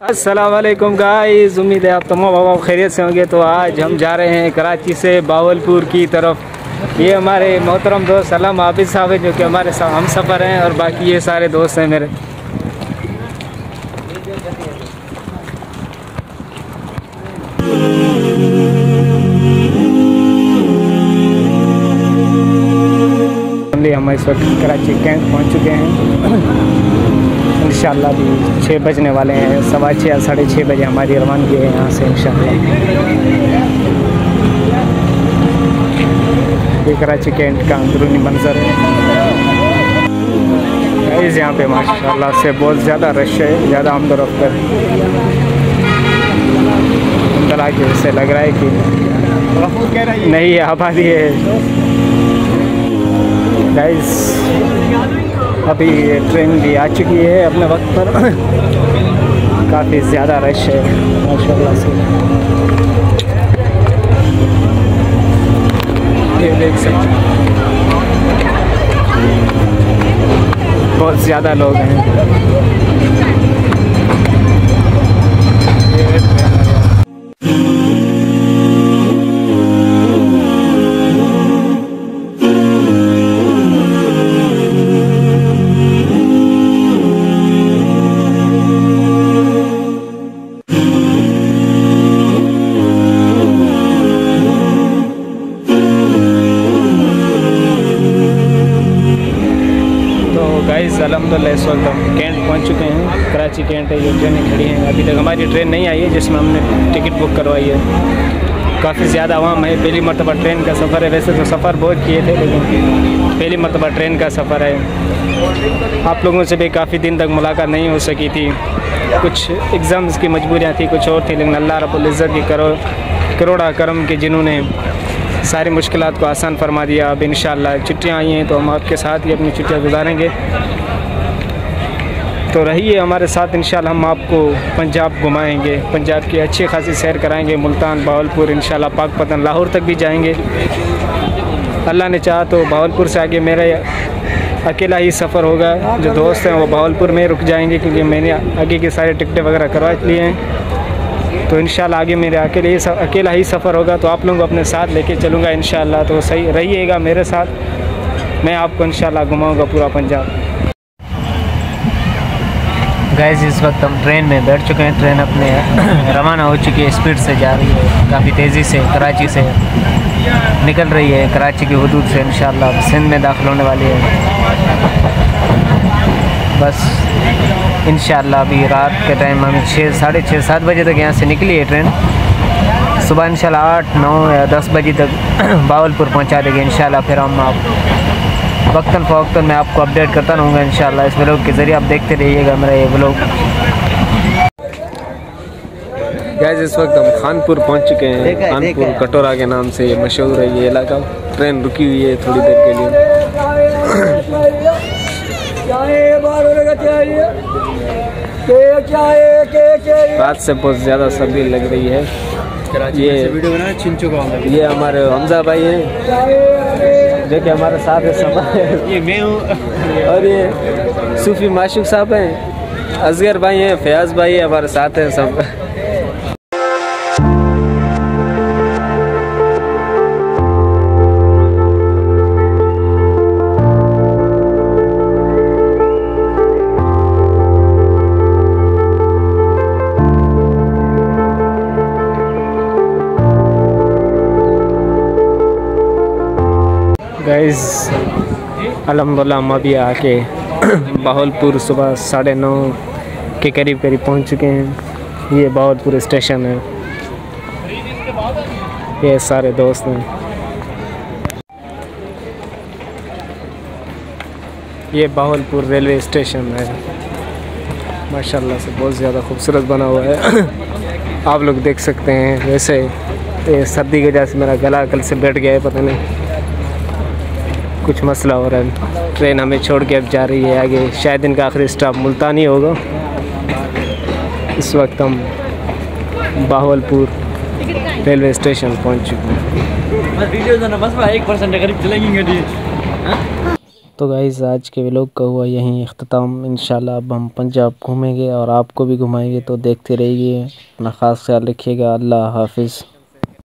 असलकुम गाइस उम्मीद है आप तमाम बाबा खैरियत से होंगे। तो आज हम जा रहे हैं कराची से बावलपुर की तरफ़। ये हमारे मोहतरम दोस्त सलाम हाफिज़ साहब है, जो कि हमारे साथ हम सफ़र हैं, और बाकी ये सारे दोस्त हैं मेरे। हम इस वक्त कराची कैंप पहुँच चुके हैं। इन भी छः बजने वाले हैं। सवा छः या साढ़े छः बजे हमारी रवानगी है यहाँ से इन ये कराची कैंट का अंदरूनी मंजर है। यहाँ पे माशाल्लाह से बहुत ज़्यादा रश है, ज़्यादा आमदोरफ्त तरह के से लग रहा है कि नहीं, आबादी है। गाइस अभी ट्रेन भी आ चुकी है अपने वक्त पर। काफ़ी ज़्यादा रश है माशा से। ये देख सकते बहुत ज़्यादा लोग हैं। अलहमदिल्ला इस वक्त हम कैंट पहुँच चुके हैं। कराची कैंट है ये ट्रेनें खड़ी हैं। अभी तक हमारी ट्रेन नहीं आई है, जिसमें हमने टिकट बुक करवाई है। काफ़ी ज़्यादा आवाम है पहली मरतबा ट्रेन का सफ़र है। वैसे तो सफ़र बहुत किए थे, लेकिन पहली मरतबा ट्रेन का सफ़र है। आप लोगों से भी काफ़ी दिन तक मुलाकात नहीं हो सकी थी। कुछ एग्ज़ाम्स की मजबूरियाँ थी, कुछ और थी, लेकिन अल्लाह रबुल्ज़त की करो, करोड़ा करम के जिन्होंने सारी मुश्किल को आसान फरमा दिया। अब इन छुट्टियाँ आई हैं तो हम आपके साथ ही अपनी छुट्टियाँ गुजारेंगे। तो रहिए हमारे साथ इन हम आपको पंजाब घुमाएँगे। पंजाब की अच्छी खासी सैर कराएँगे, मुल्तान बावलपुर इन पाकपतन लाहौर तक भी जाएँगे। अल्लाह ने चाहा तो बावलपुर से आगे मेरा अकेला ही सफ़र होगा। जो दोस्त हैं वो बावलपुर में रुक जाएँगे, क्योंकि मैंने आगे के सारे टिकटें वगैरह करवा लिए हैं। तो इन आगे मेरे अकेले ही अकेला ही सफ़र होगा तो आप लोगों को अपने साथ लेके चलूँगा इन तो सही रहिएगा मेरे साथ। मैं आपको इन शाला घुमाऊँगा पूरा पंजाब। गैस इस वक्त हम ट्रेन में बैठ चुके हैं। ट्रेन अपने, रवाना हो चुकी है। स्पीड से जा रही है। काफ़ी तेज़ी से, कराची से निकल रही है। कराची की हदूद से इन सिंध में दाखिल होने वाली है। बस इन अभी रात के टाइम हम छः साढ़े छः सात बजे तक यहाँ से निकली है ट्रेन सुबह इन शाला आठ, नौ या दस बजे तक बावलपुर पहुँचा देगी। इन फिर हम आप वक्ता फ़वक्ता मैं आपको अपडेट करता रहूँगा इन इस ब्लॉग के ज़रिए आप देखते रहिएगा मेरा ये ब्लॉग गैस इस वक्त हम खानपुर पहुँच चुके हैं। खानपुर कटोरा के नाम से मशहूर है ये इलाका। ट्रेन रुकी हुई है थोड़ी देर के लिए। रात से बहुत ज़्यादा सर्दी लग रही है। ये वीडियो बना चिंचू का ये हमारे हमजा भाई हैं। जो कि हमारे साथ है सब ये मैं हूँ। और ये सूफी माशुक साहब हैं। असगर भाई हैं फयाज भाई हमारे साथ हैं सब। गाइस अलहमदिल्ला हम अभी आके बाहलपुर सुबह साढ़े नौ के करीब करीब पहुँच चुके हैं। ये बाहुलपुर स्टेशन है। ये सारे दोस्त हैं। ये बाहुलपुर रेलवे स्टेशन है। माशाल्लाह से बहुत ज़्यादा खूबसूरत बना हुआ है। आप लोग देख सकते हैं, वैसे सर्दी की वजह से मेरा गला कल से बैठ गया है, पता नहीं। कुछ मसला हो रहा है। ट्रेन हमें छोड़ के अब जा रही है। आगे शायद इनका आखिरी स्टॉप मुल्तानी होगा। इस वक्त हम बाहवलपुर रेलवे स्टेशन पहुँच चुके हैं। तो गाइज़ आज के व्लॉग का हुआ यहीं अख्ताम इन अब हम पंजाब घूमेंगे और आपको भी घुमाएँगे तो देखते रहिए। अपना ख़ास ख्याल रखिएगा। अल्लाह हाफिज़।